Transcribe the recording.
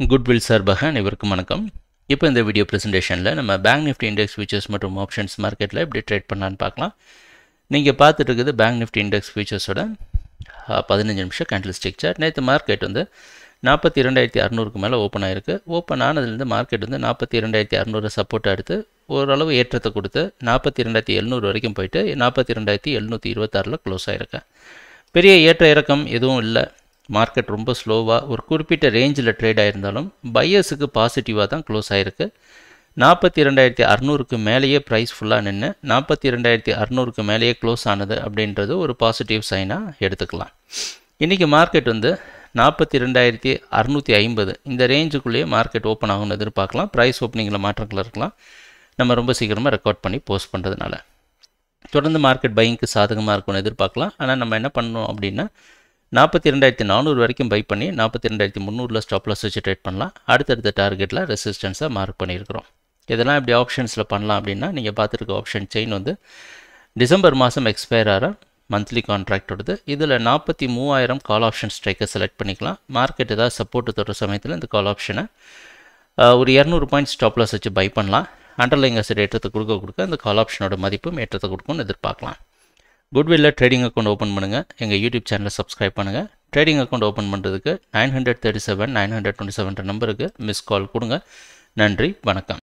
Goodwill சார்பாக அனைவருக்கும் வணக்கம். இப்போ இந்த வீடியோ ப்ரெசன்டேஷனில் நம்ம பேங்க் நிஃப்டி இண்டெக்ஸ் ஃபியூச்சர்ஸ் மற்றும் ஆப்ஷன்ஸ் மார்க்கெட்டில் எப்படி ட்ரேட் பண்ணலான்னு பார்க்கலாம். நீங்கள் பார்த்துட்டு இருக்குது பேங்க் நிஃப்டி இண்டெக்ஸ் ஃபியூச்சர்ஸோட பதினஞ்சு நிமிஷம் கேண்டில் ஸ்டிக்சர் நேற்று மார்க்கெட் வந்து நாற்பத்தி இரண்டாயிரத்தி அறநூறுக்கு மேலே ஓப்பன் ஆயிருக்கு. ஓப்பன் ஆனதுலேருந்து மார்க்கெட் வந்து நாற்பத்தி இரண்டாயிரத்தி அறநூறு சப்போர்ட் எடுத்து ஓரளவு ஏற்றத்தை கொடுத்து நாற்பத்தி ரெண்டாயிரத்தி எழுநூறு வரைக்கும் போயிட்டு நாற்பத்தி ரெண்டாயிரத்தி எழுநூற்றி இருபத்தாறில் க்ளோஸ் ஆயிருக்கு. பெரிய ஏற்ற இறக்கம் எதுவும் இல்லை. மார்க்கெட் ரொம்ப ஸ்லோவாக ஒரு குறிப்பிட்ட ரேஞ்சில் ட்ரேட் ஆயிருந்தாலும் பையர்ஸுக்கு பாசிட்டிவாக தான் க்ளோஸ் ஆகிருக்கு நாற்பத்தி ரெண்டாயிரத்தி அறநூறுக்கு மேலேயே ப்ரைஸ் ஃபுல்லாக நின்று நாற்பத்தி ரெண்டாயிரத்தி அறநூறுக்கு மேலேயே க்ளோஸ் ஆனது அப்படின்றது ஒரு பாசிட்டிவ் சைனாக எடுத்துக்கலாம். இன்றைக்கி மார்க்கெட் வந்து நாற்பத்தி ரெண்டாயிரத்தி அறநூற்றி ஐம்பது. இந்த ரேஞ்சுக்குள்ளேயே மார்க்கெட் ஓப்பன் ஆகும்னு எதிர்பார்க்கலாம். ப்ரைஸ் ஓப்பனிங்கில் மாற்றங்கள் இருக்கலாம். நம்ம ரொம்ப சீக்கிரமாக ரெக்கார்ட் பண்ணி போஸ்ட் பண்ணுறதுனால தொடர்ந்து மார்க்கெட் பையிங்க்கு சாதகமாக இருக்கும்னு எதிர்பார்க்கலாம். ஆனால் நம்ம என்ன பண்ணணும் அப்படின்னா நாற்பத்தி ரெண்டாயிரத்தி நானூறு வரைக்கும் பை பண்ணி நாற்பத்தி ரெண்டாயிரத்தி முந்நூறில் ஸ்டாப் லாஸ் வச்சு ட்ரேட் பண்ணலாம். அடுத்தடுத்த டார்கெட்டில் ரெசிஸ்டன்ஸை மார்க் பண்ணியிருக்கிறோம். இதெல்லாம் இப்படி ஆப்ஷன்ஸில் பண்ணலாம் அப்படின்னா நீங்கள் பார்த்துருக்க ஆப்ஷன் செயின் வந்து டிசம்பர் மாதம் எக்ஸ்பயர் ஆகிற மந்த்லி கான்ட்ராக்டோடது இதில் நாற்பத்தி மூவாயிரம் கால் ஆப்ஷன் ஸ்ட்ரைக்கை செலக்ட் பண்ணிக்கலாம். மார்க்கெட் ஏதாவது சப்போர்ட் தொடுற சமயத்தில் இந்த கால் ஆப்ஷனை ஒரு இரநூறு பாயிண்ட் ஸ்டாப்லாஸ் வச்சு பை பண்ணலாம். அண்டர்லைங் அசட் ஏற்றத்தை கொடுக்க கொடுக்க அந்த கால் ஆப்ஷனோட மதிப்பும் ஏற்றத்தை கொடுக்கும்னு எதிர்பார்க்கலாம். குட்வில்ல ட்ரேடிங் அக்கௌண்ட் ஓப்பன் பண்ணுங்கள் எங்கள் யூடியூப் சேனலை சப்ஸ்கிரைப் பண்ணுங்கள் ட்ரேடிங் அக்கௌண்ட் ஓப்பன் பண்ணுறதுக்கு nine hundred thirty seven nine hundred twenty seven நம்பருக்கு மிஸ் கால் கொடுங்க. நன்றி வணக்கம்.